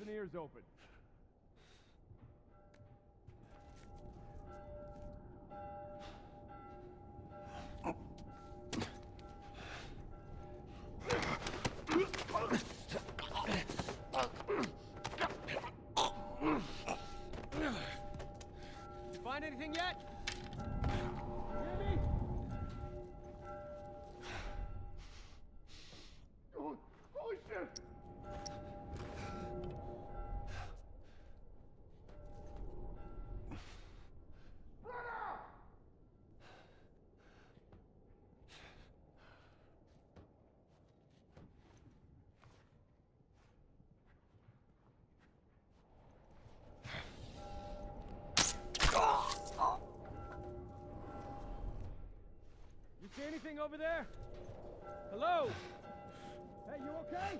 ears and ears open. over there? Hello? Hey, you okay?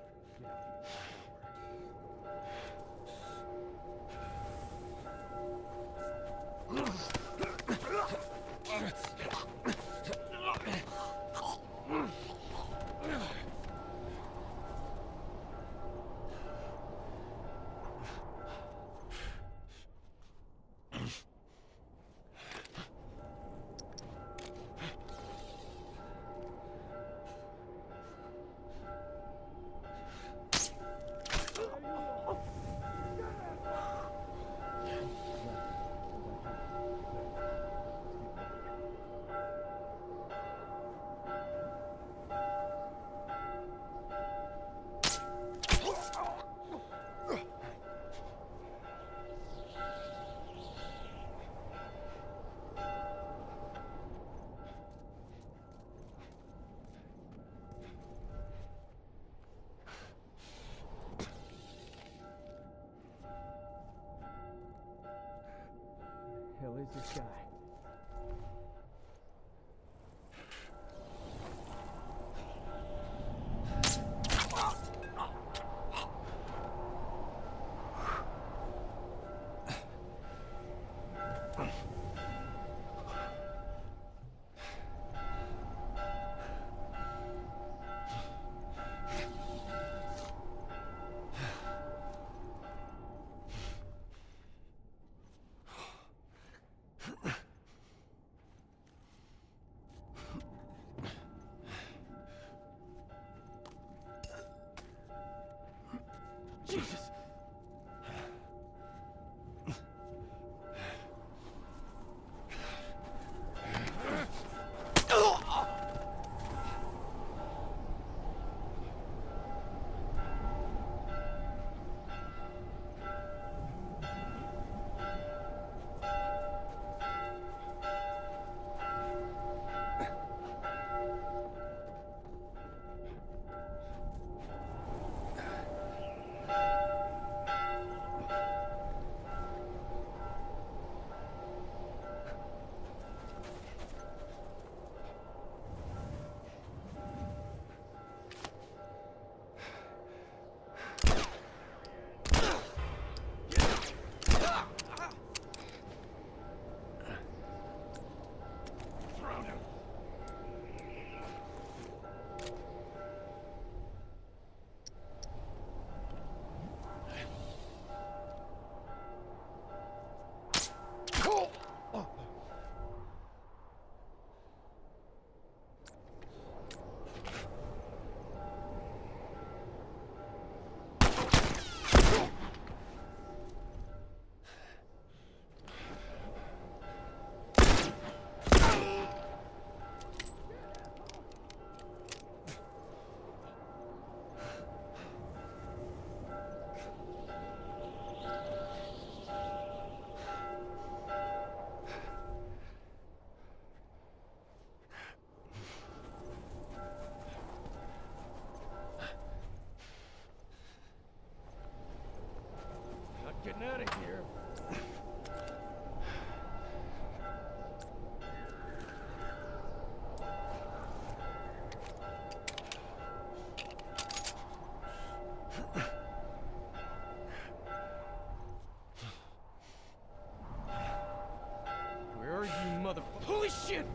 Holy shit!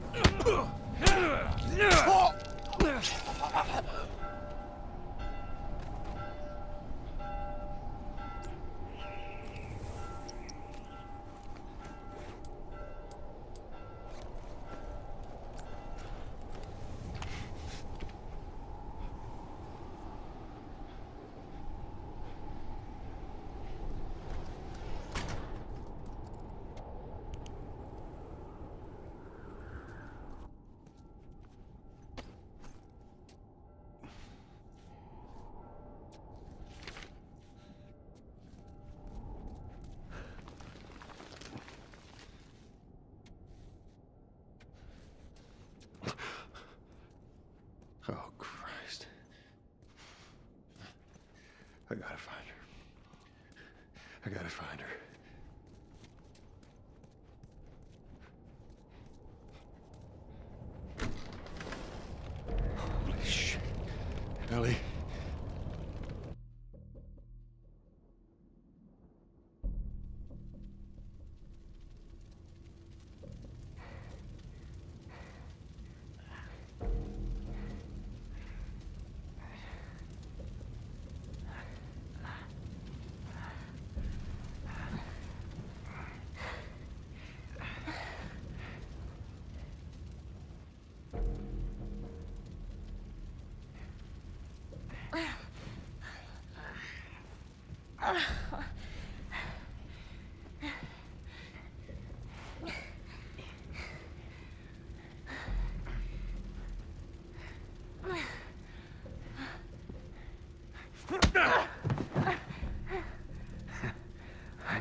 I gotta find her. I gotta find her.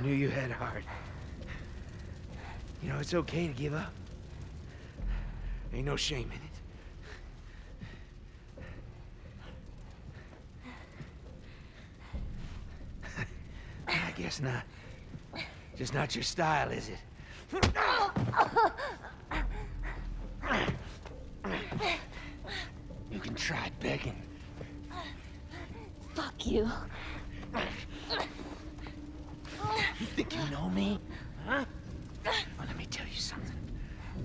Knew you had heart. You know, it's okay to give up. Ain't no shame in it. I guess not. Just not your style, is it? You can try begging. Fuck you. You think you know me? Huh? Well, let me tell you something.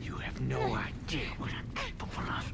You have no idea what I'm capable of.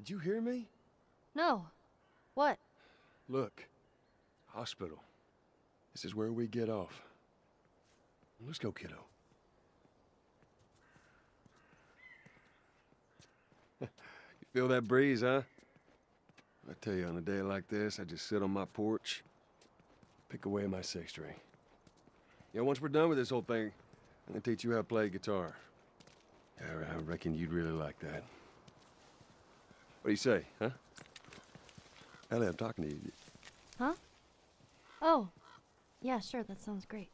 Did you hear me? No. What? Look. Hospital. This is where we get off. Let's go, kiddo. you feel that breeze, huh? I tell you, on a day like this, I just sit on my porch, pick away my six string. Yeah, once we're done with this whole thing, I'm gonna teach you how to play guitar. Yeah, I reckon you'd really like that. What do you say, huh? Ellie, I'm talking to you. Huh? Oh. Yeah, sure, that sounds great.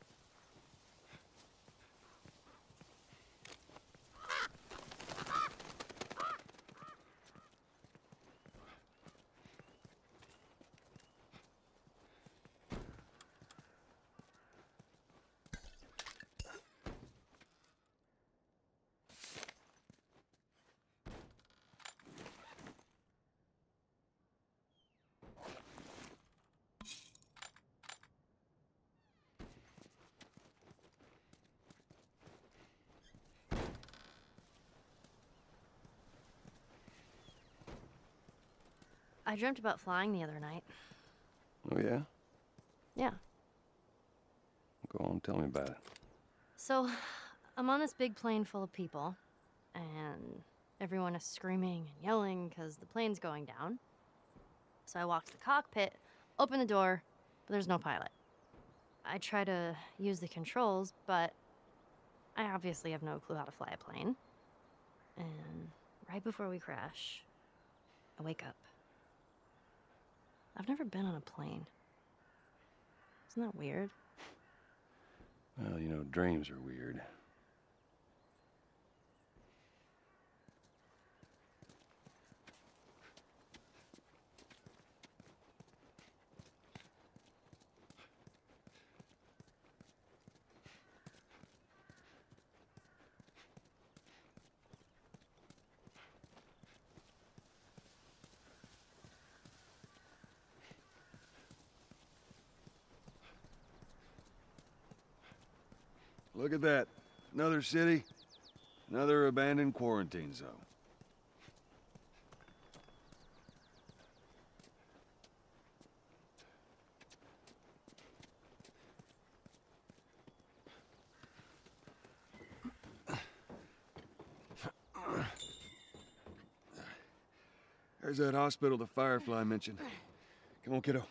I dreamt about flying the other night. Oh, yeah? Yeah. Go on, tell me about it. So, I'm on this big plane full of people, and everyone is screaming and yelling because the plane's going down. So I walk to the cockpit, open the door, but there's no pilot. I try to use the controls, but I obviously have no clue how to fly a plane. And right before we crash, I wake up. I've never been on a plane. Isn't that weird? Well, you know, dreams are weird. Look at that. Another city, another abandoned quarantine zone. There's that hospital the Firefly mentioned. Come on, kiddo.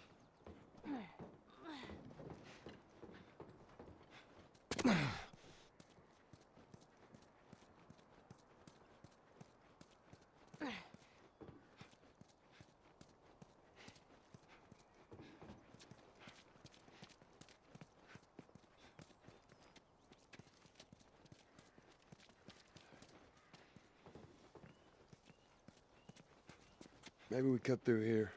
Maybe we cut through here.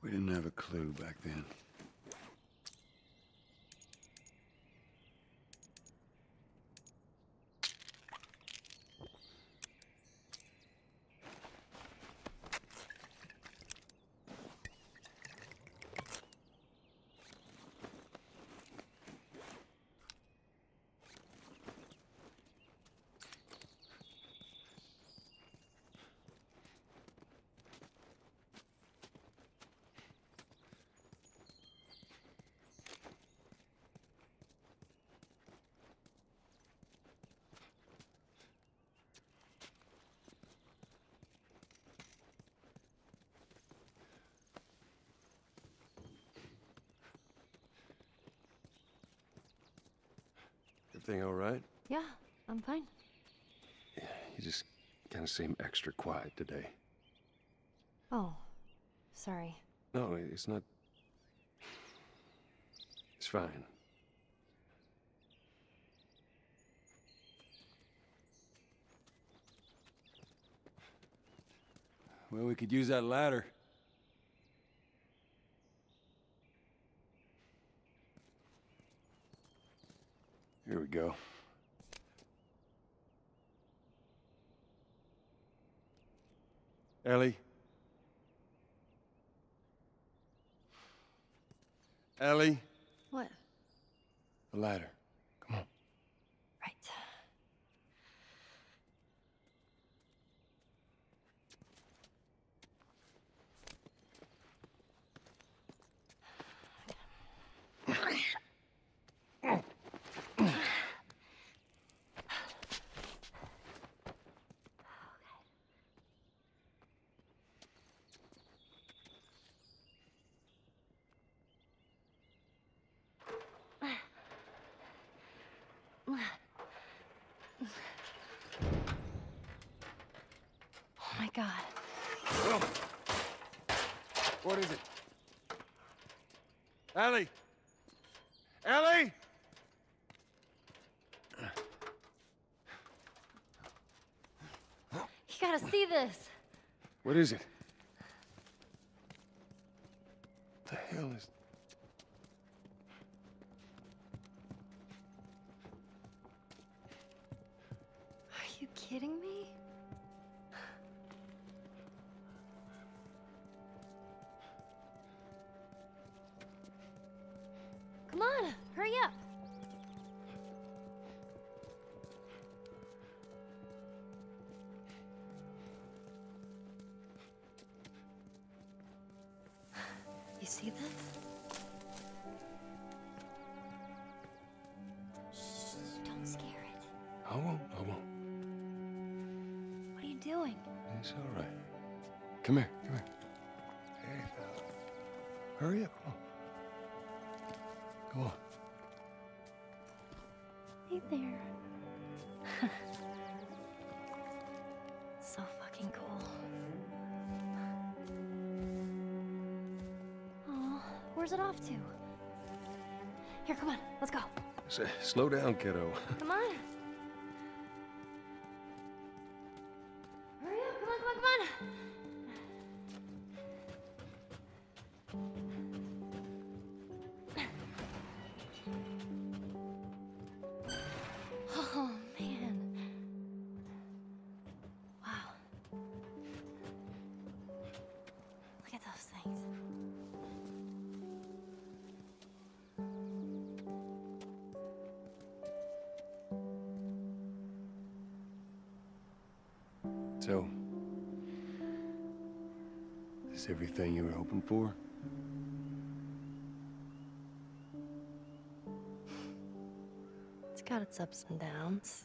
We didn't have a clue back then. Everything all right? Yeah, I'm fine. You just kind of seem extra quiet today. Oh, sorry. No, it's not. It's fine. Well, we could use that ladder. We go. Ellie? Ellie? What? The ladder. Come on. Right. Oh my god. What is it? Ellie! Ellie! You gotta see this. What is it? The hell is... slow down, kiddo. Come. So, is this everything you were hoping for? It's got its ups and downs,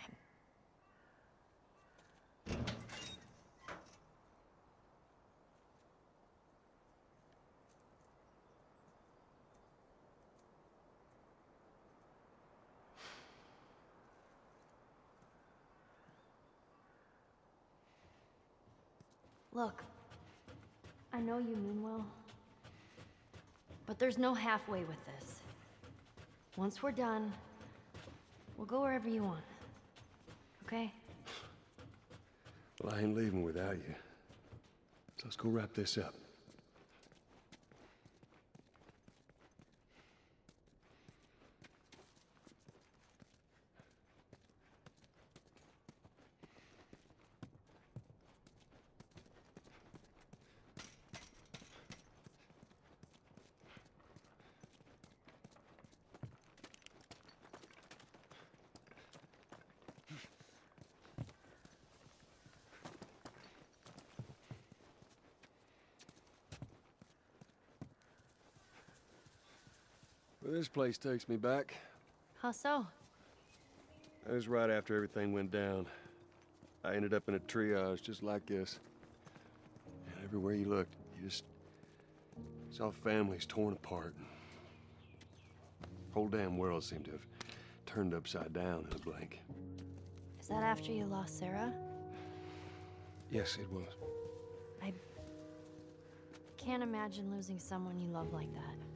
Look, I know you mean well, but there's no halfway with this. Once we're done, we'll go wherever you want. Okay? Well, I ain't leaving without you. So let's go wrap this up. Well, this place takes me back. How so? That was right after everything went down. I ended up in a triage just like this. And everywhere you looked, you just saw families torn apart. Whole damn world seemed to have turned upside down in a blink. Is that after you lost Sarah? Yes, it was. I can't imagine losing someone you love like that.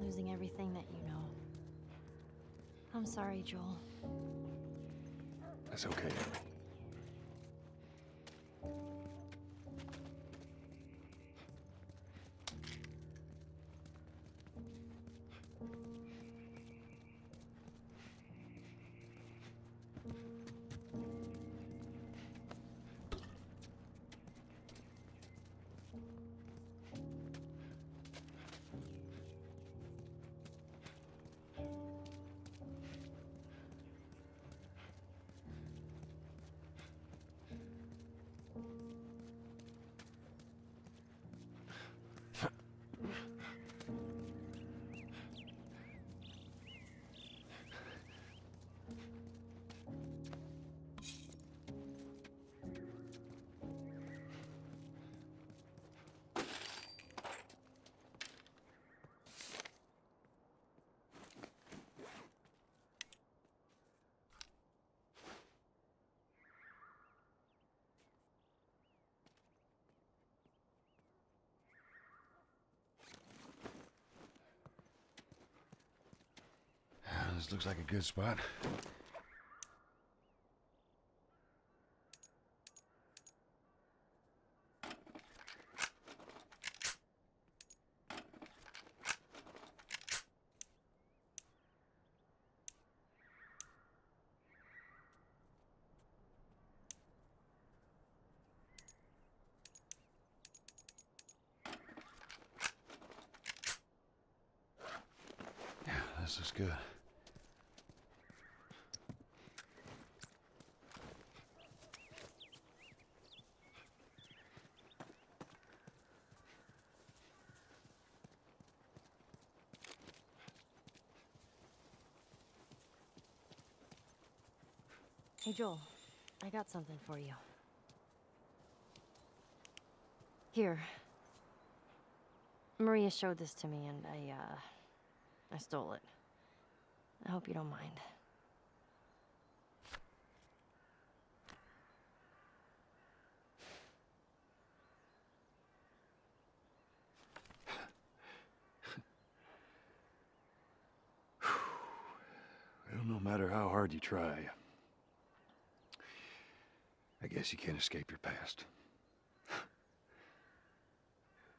Losing everything that you know. I'm sorry, Joel. That's okay, Ellie. This looks like a good spot. Yeah, this is good. Hey, Joel. I got something for you. Here. Maria showed this to me, and I, uh... I stole it. I hope you don't mind. Well, no matter how hard you try, I guess you can't escape your past.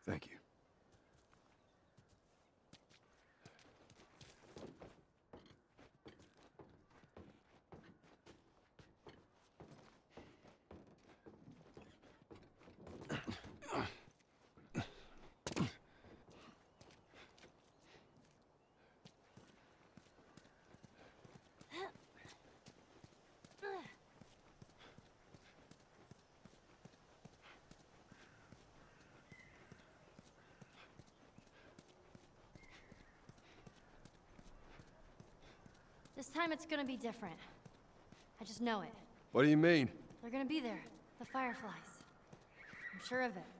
Thank you. This time it's gonna be different. I just know it. What do you mean? They're gonna be there. The Fireflies. I'm sure of it.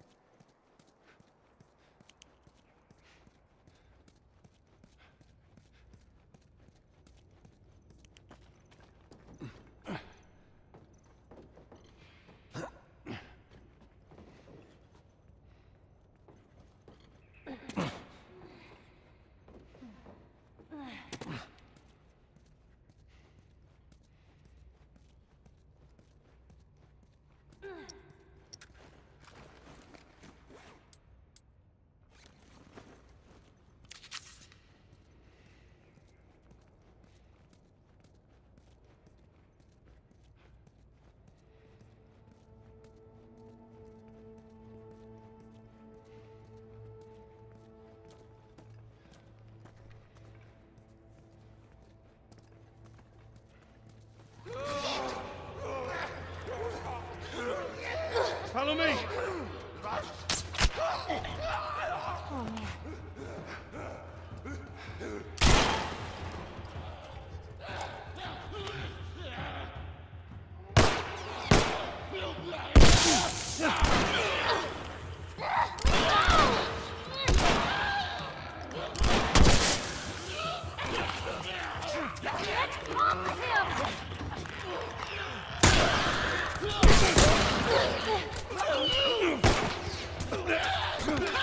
Follow me! Oh,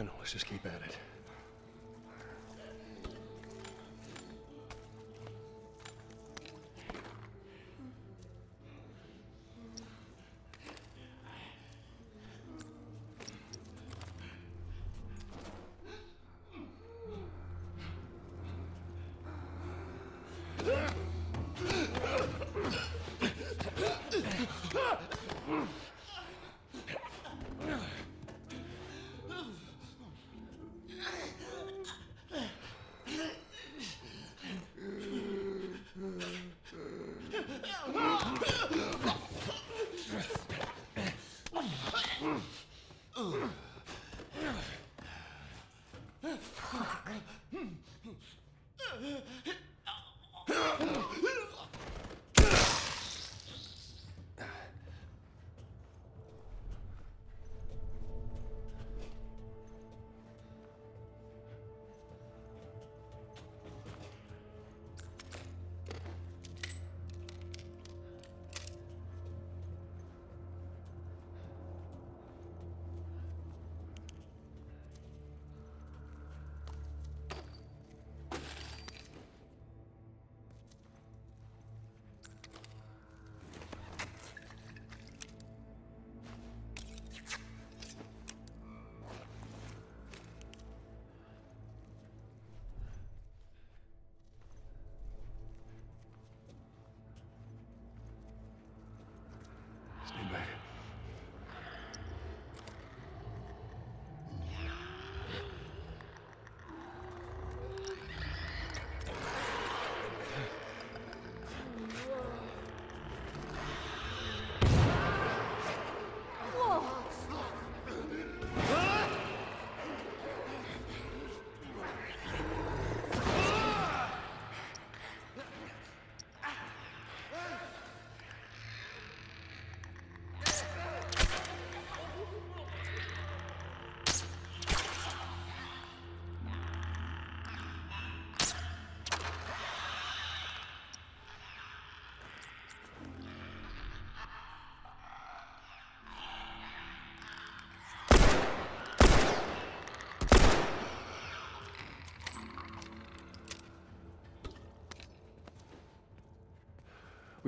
I know, let's just keep at it.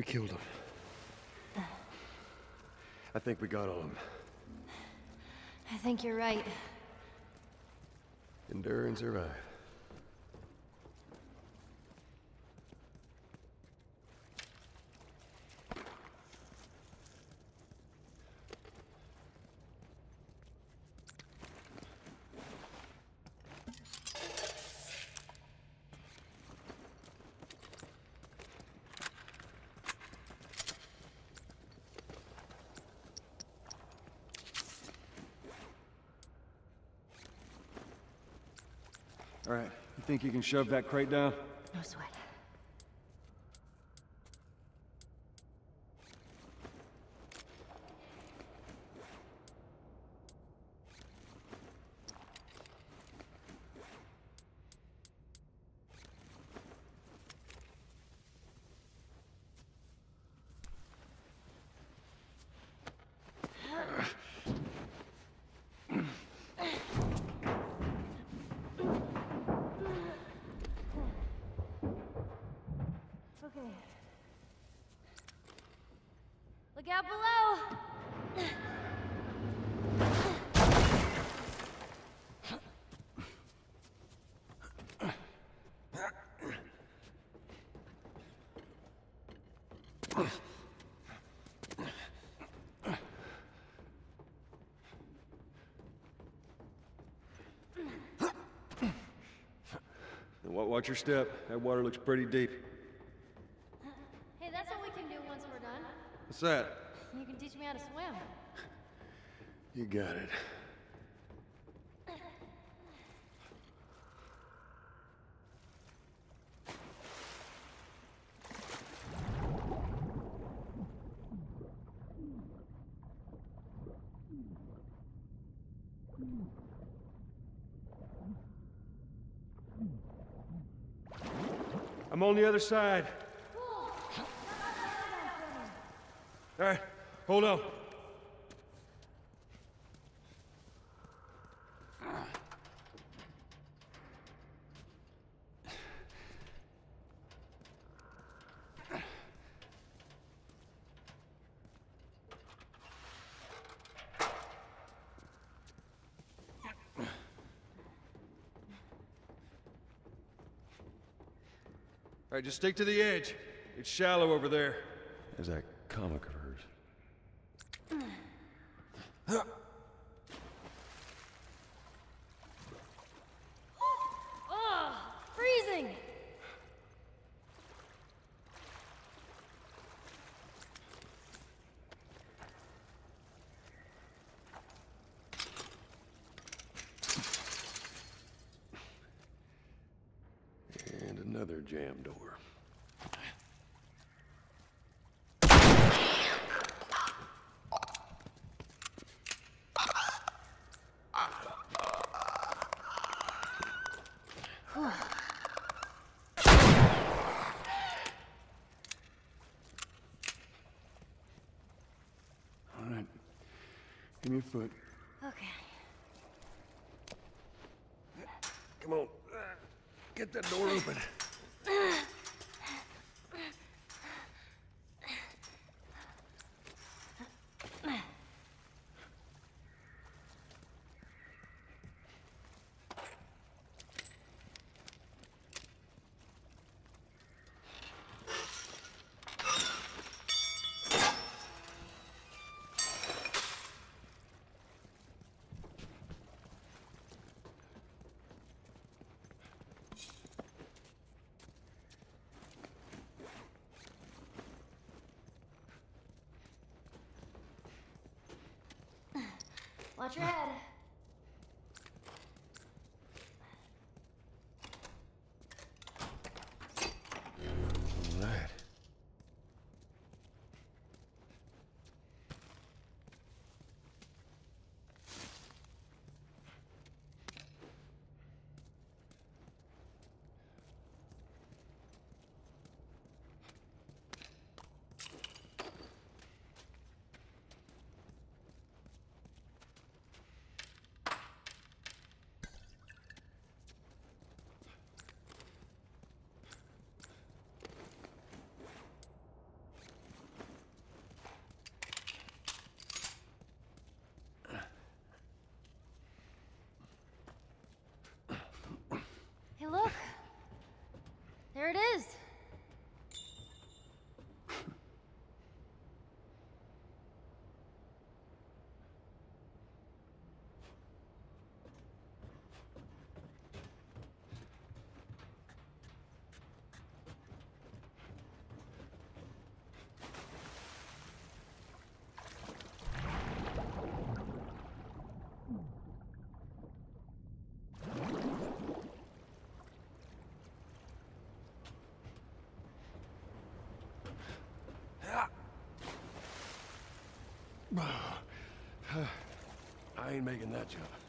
We killed him. I think we got all of them. I think you're right. Endure and survive. All right, you think you can shove that crate down? No sweat. Watch your step. That water looks pretty deep. Hey, that's what we can do once we're done. What's that? You can teach me how to swim. You got it. I'm on the other side. All right, hold on. Right, just stick to the edge. It's shallow over there. There's that comic of hers. Oh, freezing! And another jam door. All right. Give me your foot. Okay. Come on. Get that door open. Watch your head. All right. Hey, look! There it is! I ain't making that jump.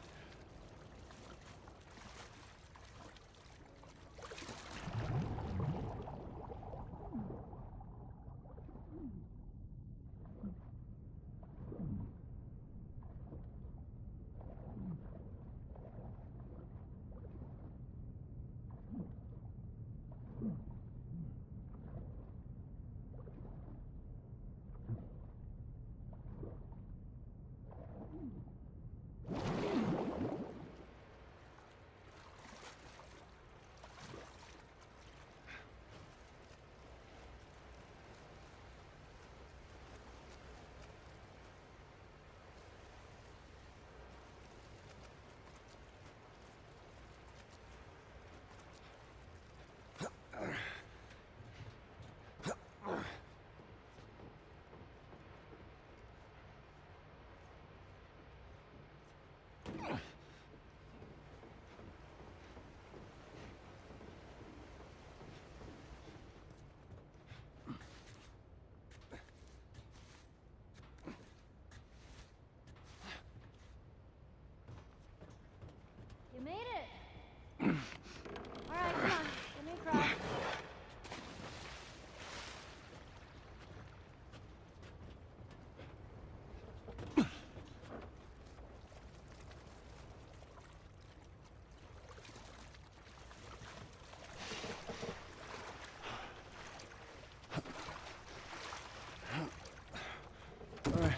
Right.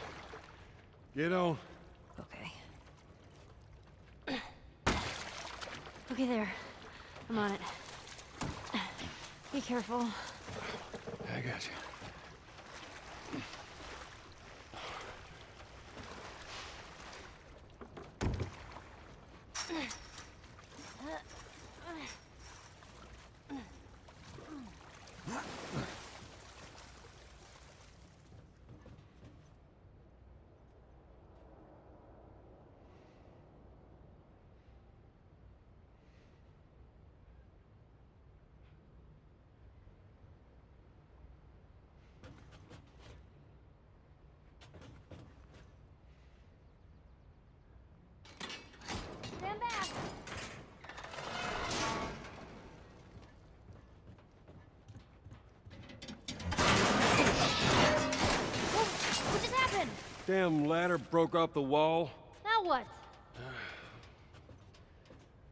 Get on. Okay. Okay, there. I'm on it. Be careful. I got you. Damn ladder broke off the wall. Now what?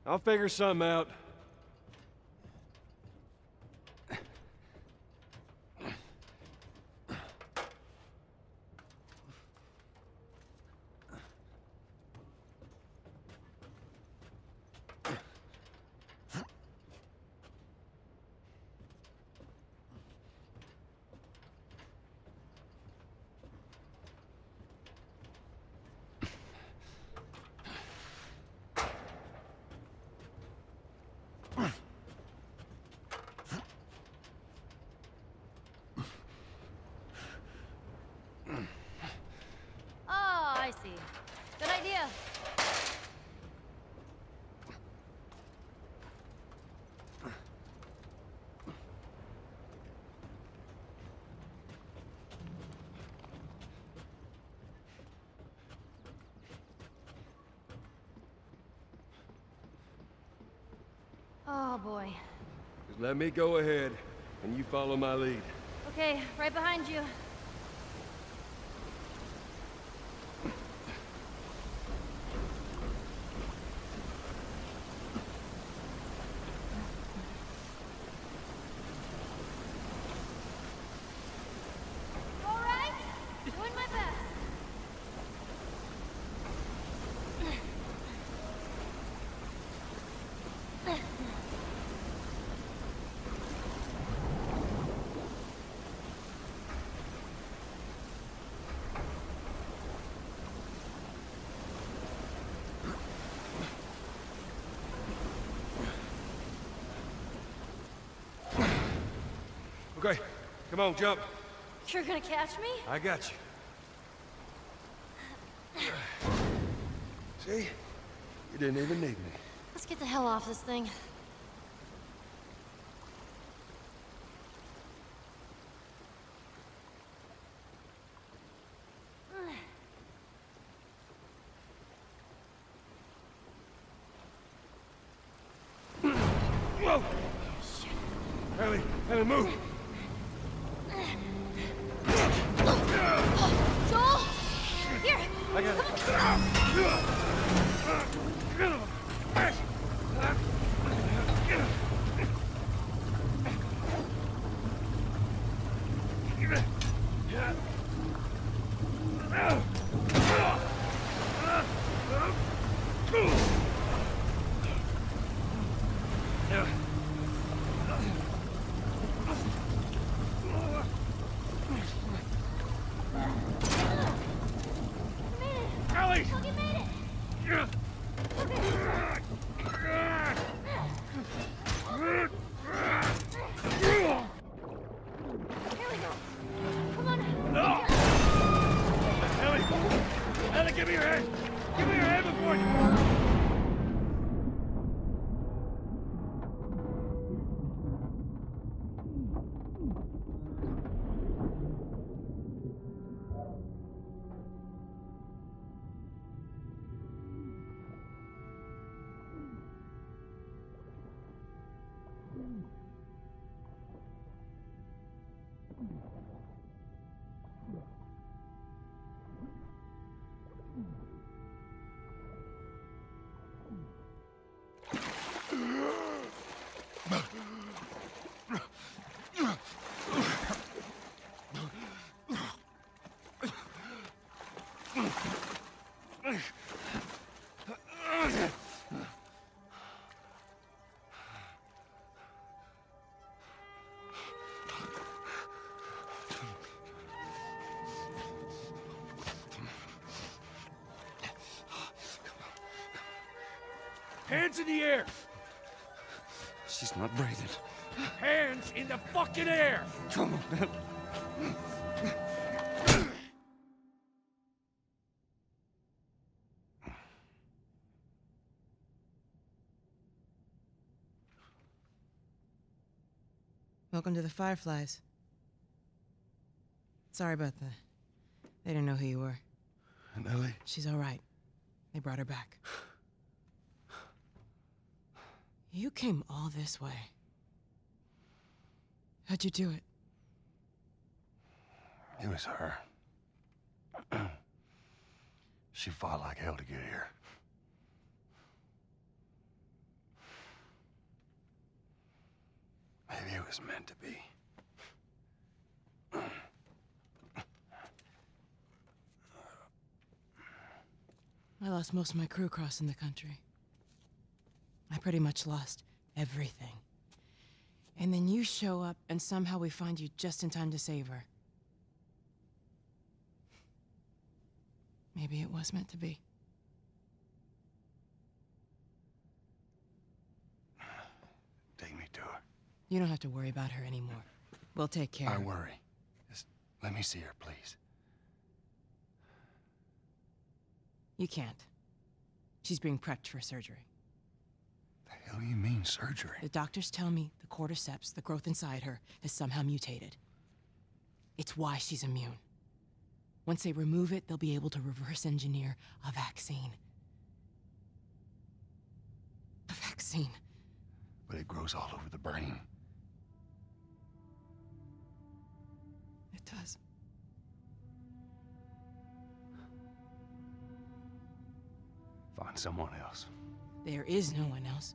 I'll figure something out. Oh, I see. Good idea. Oh boy. Let me go ahead, and you follow my lead. Okay, right behind you. All right, doing my best. Okay, come on, jump. You're gonna catch me? I got you. See? You didn't even need me. Let's get the hell off this thing. Hands in the air! She's not breathing. Hands in the fucking air! Come on. man. Welcome to the Fireflies. Sorry about the. They didn't know who you were. And Ellie? She's all right. They brought her back. You came all this way. How'd you do it? It was her. she fought like hell to get here. Maybe it was meant to be. I lost most of my crew crossing the country. I pretty much lost everything. And then you show up, and somehow we find you just in time to save her. Maybe it was meant to be. Take me to her. You don't have to worry about her anymore. We'll take care I of her. worry. Just let me see her, please. You can't. She's being prepped for surgery. Hell you mean surgery? The doctors tell me the cordyceps, the growth inside her, has somehow mutated. It's why she's immune. Once they remove it, they'll be able to reverse engineer a vaccine. A vaccine. But it grows all over the brain. It does. Find someone else. There is no one else.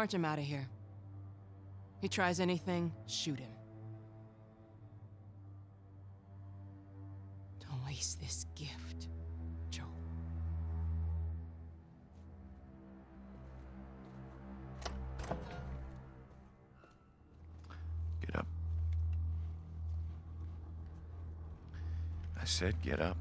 March him out of here. He tries anything, shoot him. Don't waste this gift, Joel. Get up. I said get up.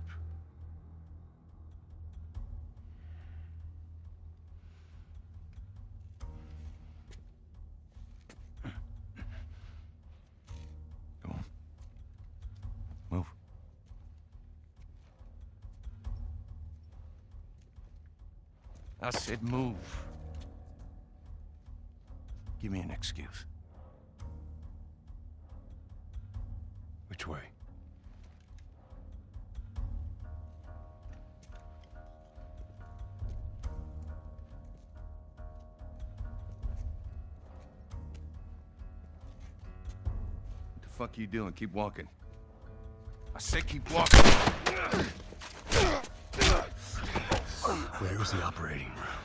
I said move. Give me an excuse. Which way? What the fuck are you doing? Keep walking. I said keep walking. Where was the operating room?